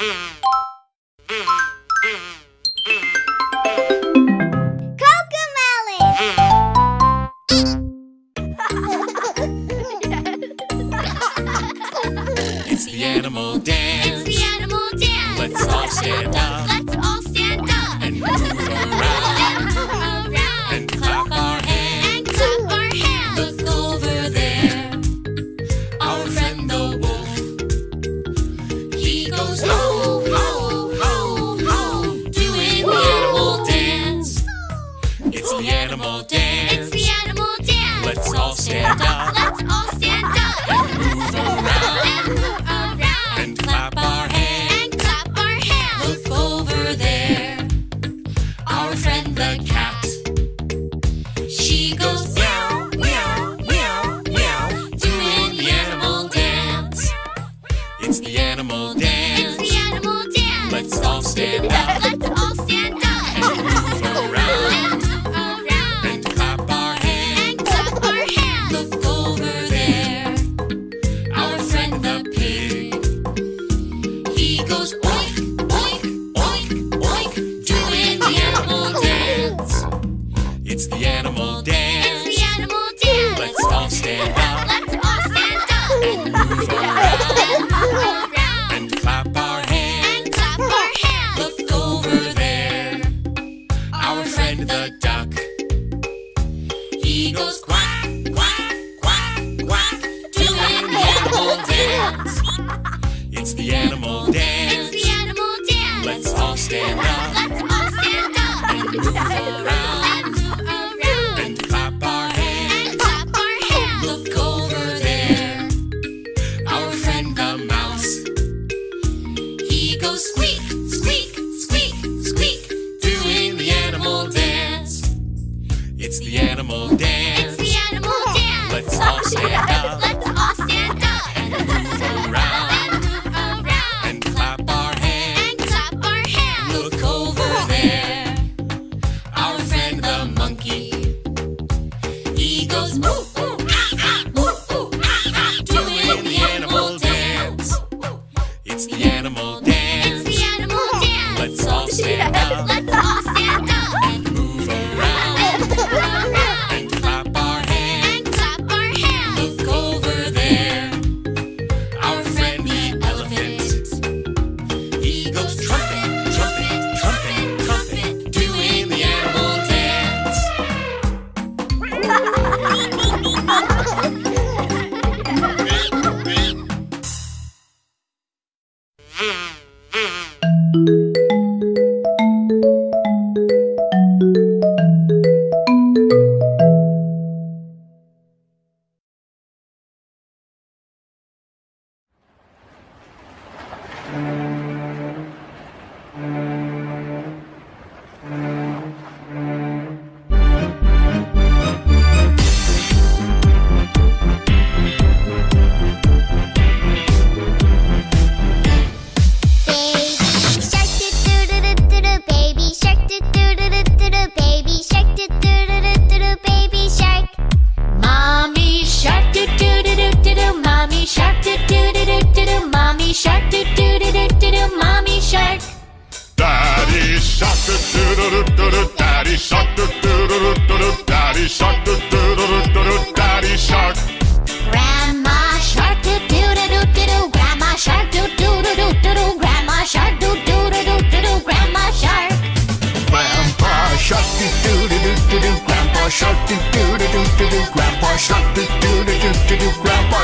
It's the animal dance. It's the animal dance. Let's all stand up.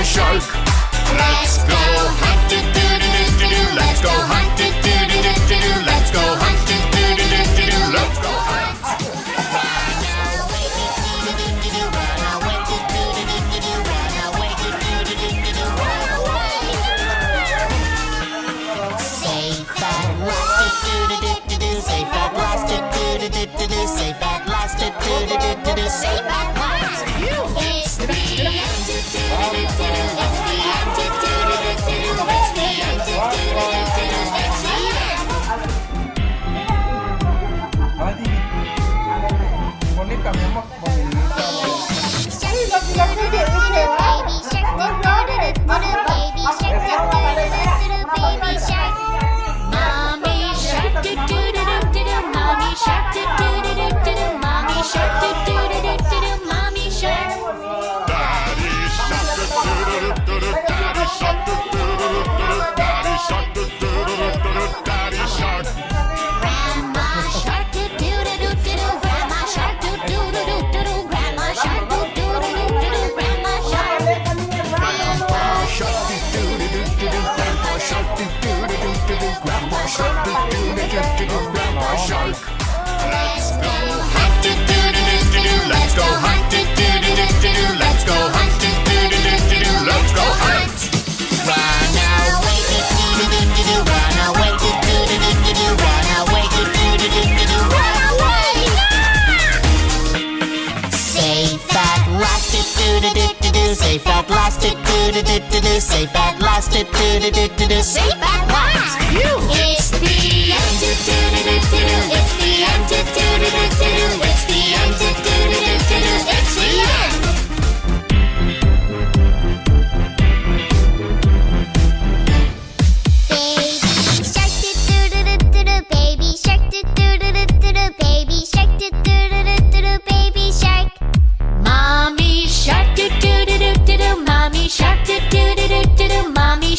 Shark. Let's go. Let's go hunt do do do do do. Let's go hunt do do do do do. Let's go hunt. Run away do do do do do. Run away do do do do do. Run away do do do do do. Run away. Safe at last do do do do do. Safe at last do do do do do. Safe at last do do do do do. Safe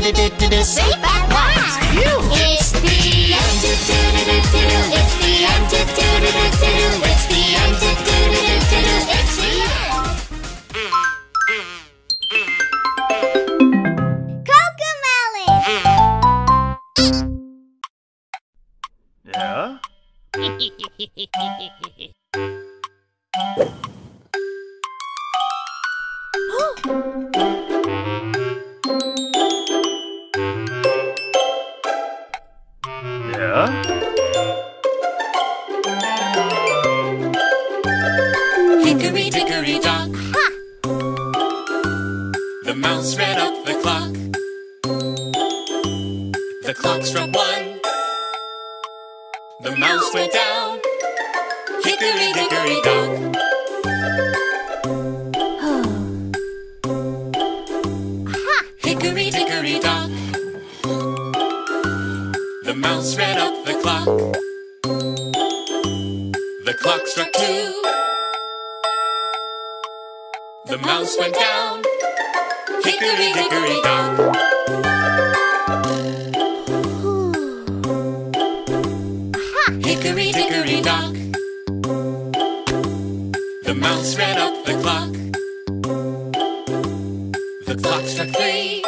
do do do do do do. Mouse ran up the clock. The clock struck two. The mouse went down. Hickory dickory dock. Hickory dickory dock. The mouse ran up the clock. The clock struck three.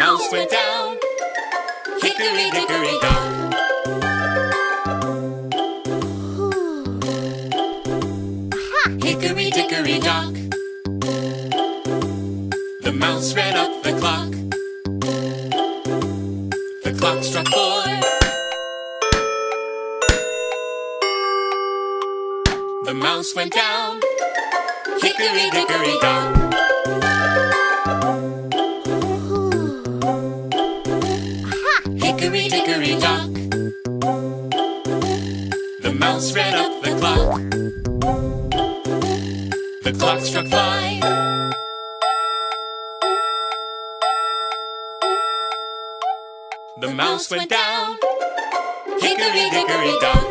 Mouse went down. Hickory dickory dock. Hickory dickory dock. The mouse ran up the clock. The clock struck four. The mouse went down. Hickory dickory dock. Hickory dock. The mouse ran up the clock. The clock struck five. The mouse went down. Hickory dickory dock.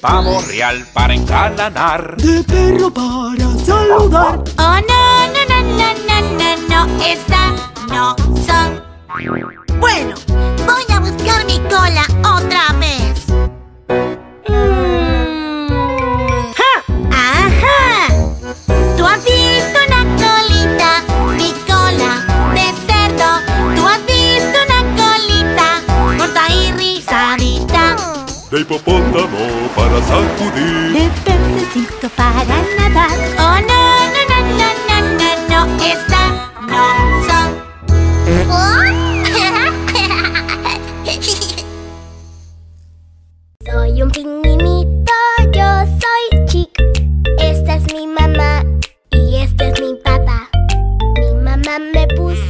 pavo real para encalanar. De perro para saludar. Oh, no, no, no, no, no, no, no, esa no son. Bueno, voy a buscar mi cola otra vez. Mm. ¡Ja! ¡Ajá! Tú has visto una colita, mi cola de cerdo. Tú has visto una colita corta y rizadita. De hipopótamo sacudir. De pececito para nadar. Oh, no, no, no, no, no, no, no, Esta no son. Soy un pingüinito, yo soy Chic. Esta es mi mamá y este es mi papá. Mi mamá me puso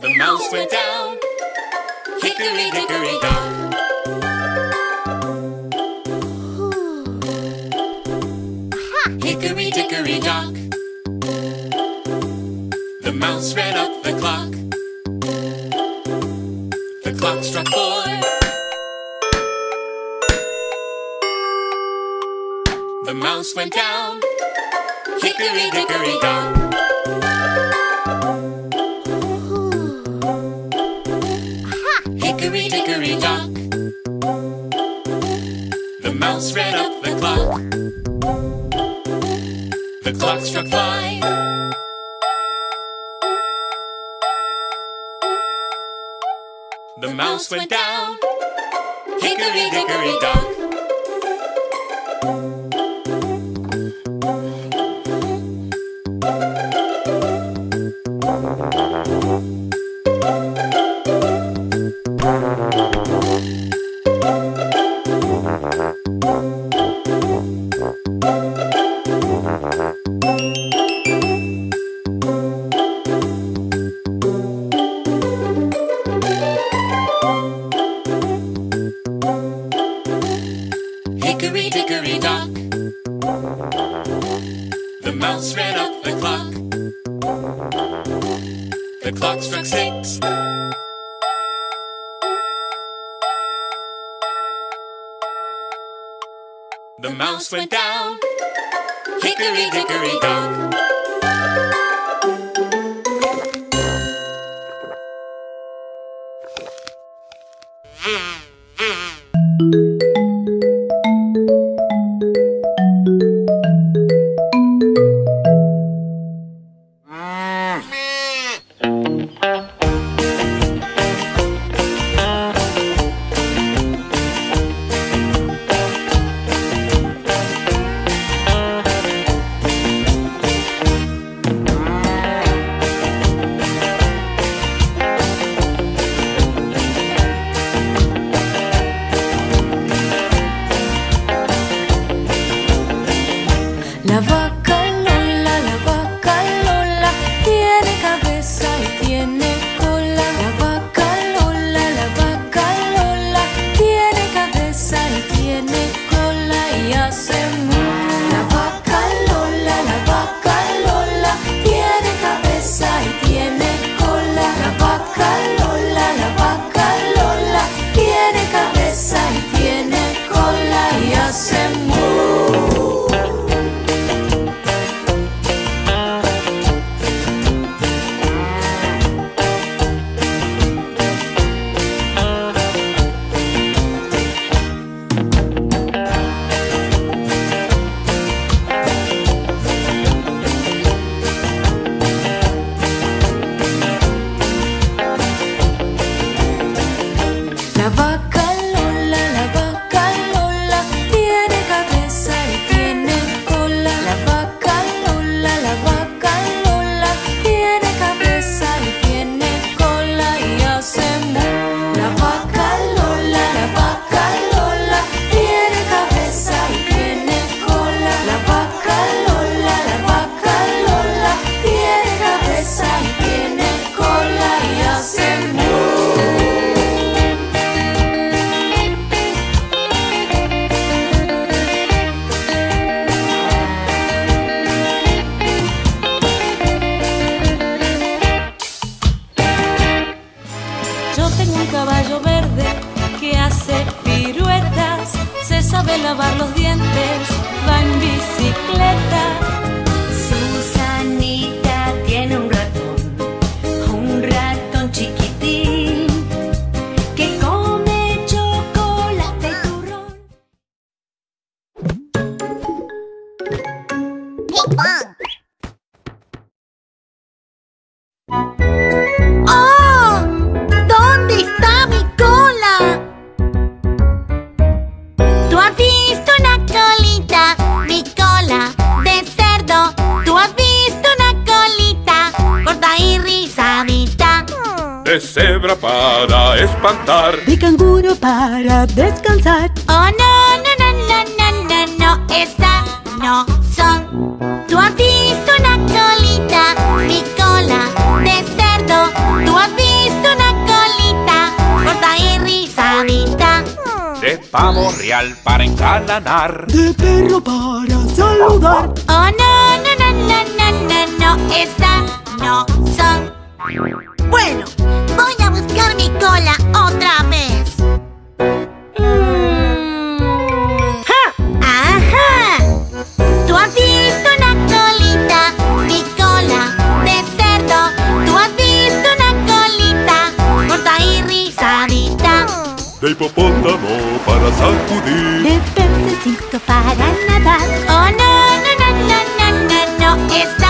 The mouse went down, hickory dickory dock. Hickory dickory dock. The mouse ran up the clock. The clock struck four. The mouse went down, hickory dickory dock. bells ran up the clock. The clock struck five. The mouse went down. Hickory dickory dock. mouse ran up the clock. The clock struck six. The mouse went down. Hickory dickory dock. los dientes, va en bicicleta. espantar. De canguro para descansar. Oh, no, no, no, no, no, no, no, esa no son. Tú has visto una colita, mi cola de cerdo. Tú has visto una colita, corta y rizadita. De pavo real para encalanar. De perro para saludar. de hipopótamo para sacudir, de pececito para nadar. Oh, no, no, no, no, no, no, no,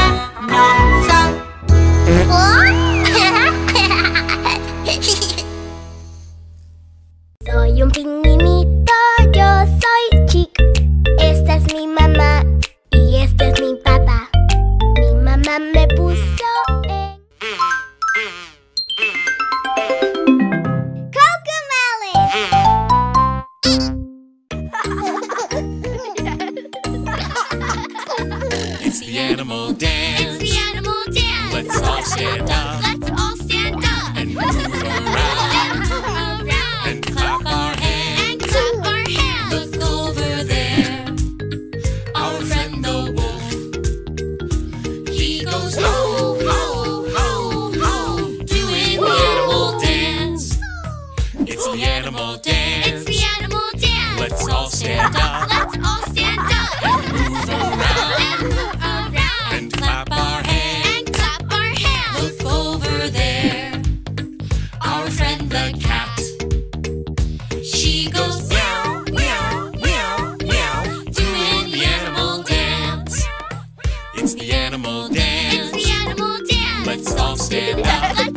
animal dance. It's the animal dance. Let's all stand up.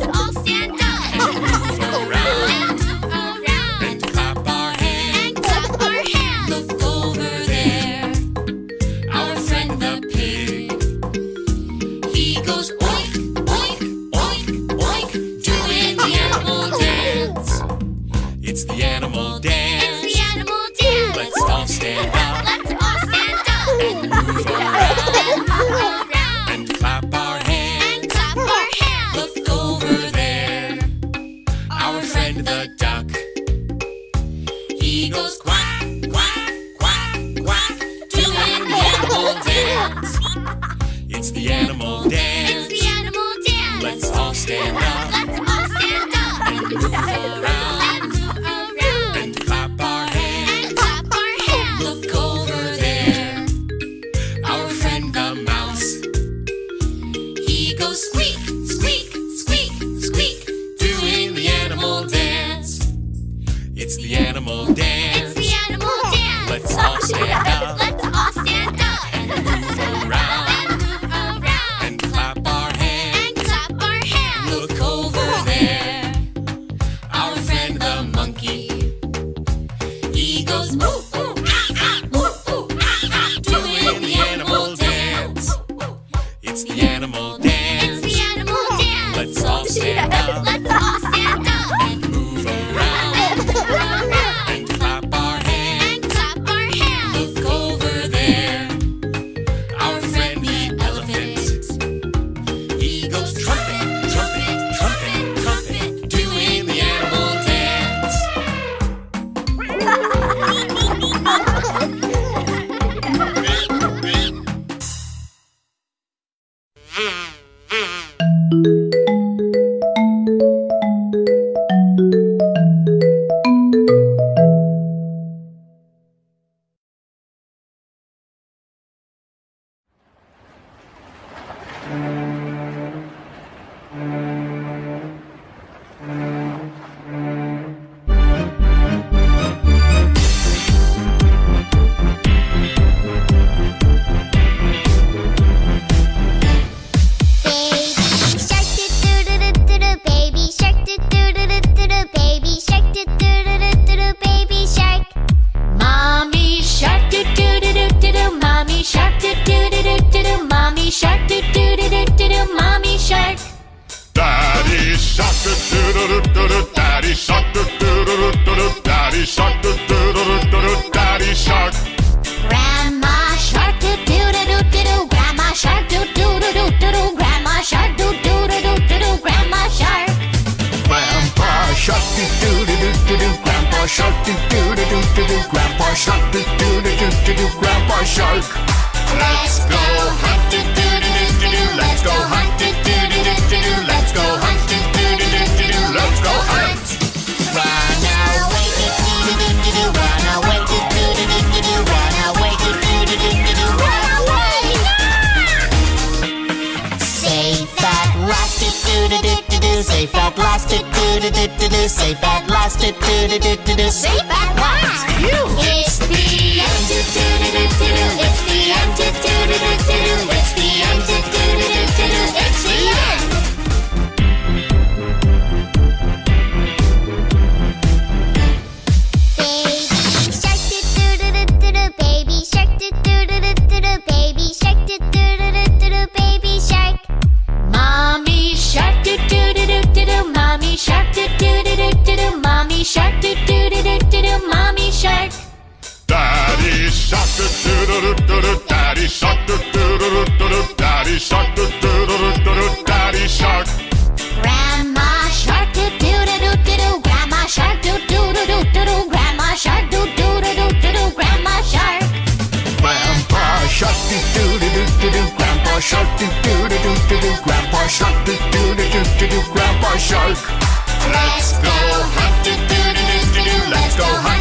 and the Daddy shark. Daddy shark. Daddy shark. Grandma shark. Grandma shark. Grandma shark. Grandma shark. Grandpa shark. Grandpa shark. Grandpa shark. Grandpa shark. Let's go hunt. Let's go hunt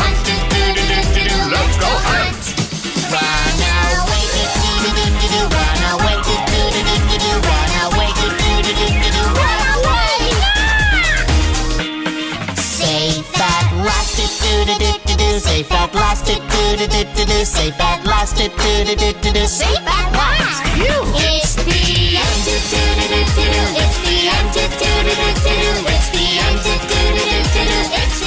go hunt. Run away, do do do do do. Run away, do do do do do. Run away, do do do do do. Run away. Safe at last, do do do do do. Safe at last, do do do do do. Safe at last, do do do do do. Safe at last. It's the end. Do do do do do. It's the end. Do do do do do. It's the end. Do do do do do. It's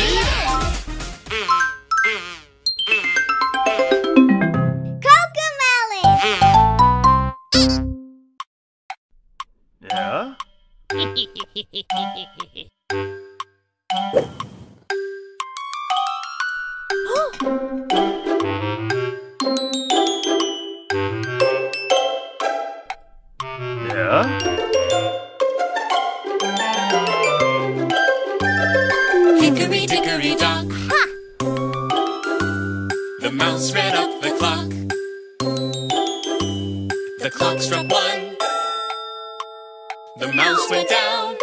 mouse ran up the clock. The clock struck one. The mouse went down.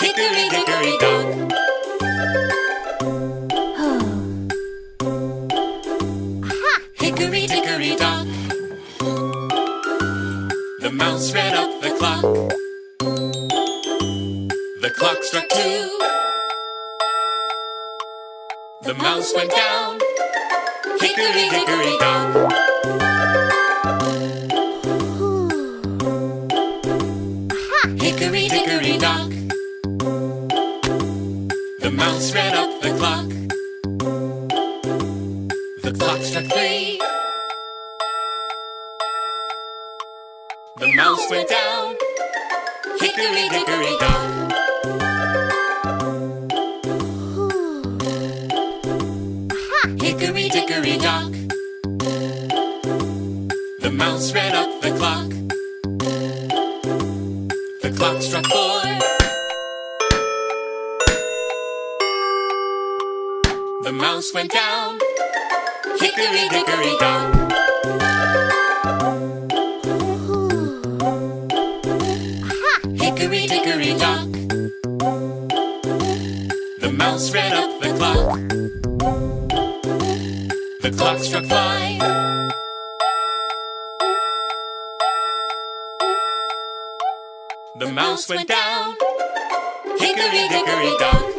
Hickory dickory dock. Hickory dickory dock. The mouse ran up the clock. The clock struck two. The mouse went down. Hickory dickory dock. Hickory dickory dock. Hickory dickory dock. The mouse ran up the clock. The clock struck five. The mouse went down. Hickory dickory dock.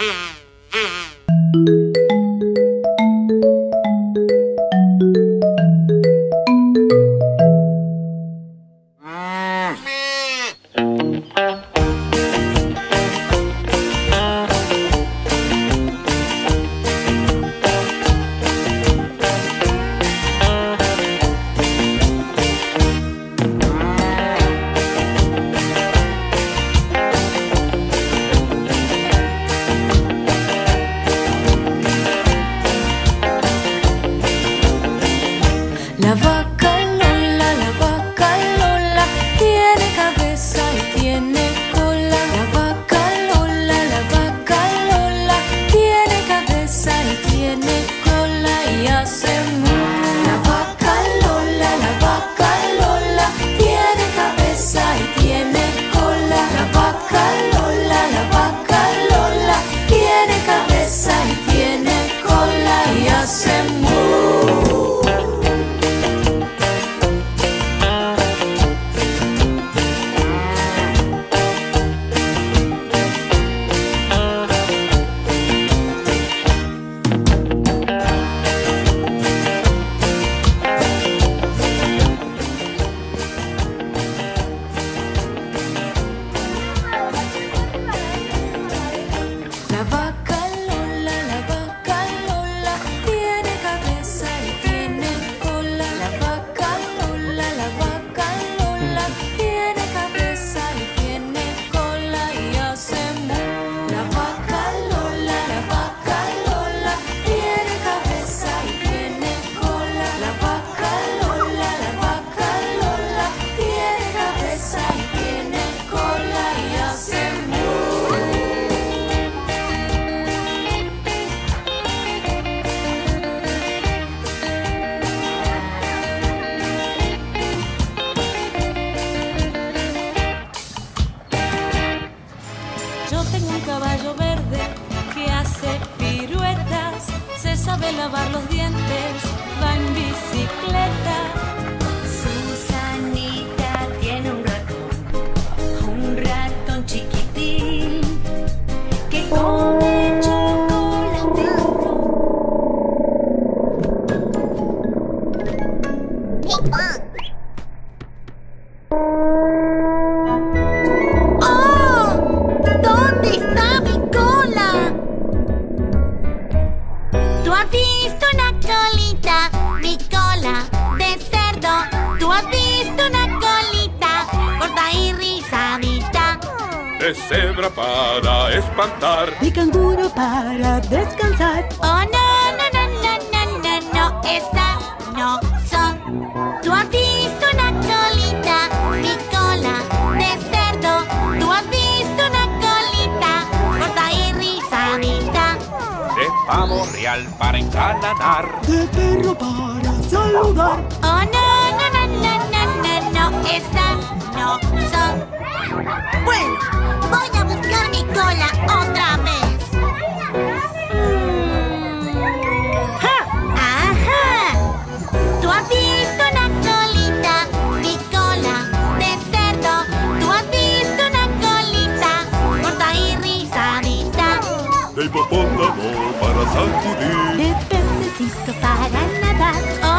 Mm-hmm. Tú has visto una colita, mi cola de cerdo. Tú has visto una colita, corta y rizadita. Es cebra para espantar. Y canguro para descansar. Oh, no, no, no, no, no, no, no, es especial para encananar. De perro para saludar. Oh, no, no, no, no, no, no, no, esta no son. Bueno, voy a buscar mi cola otra vez. Mm. ¡Ajá! ¡Tú así! Santurú. De pepsecito para nadar.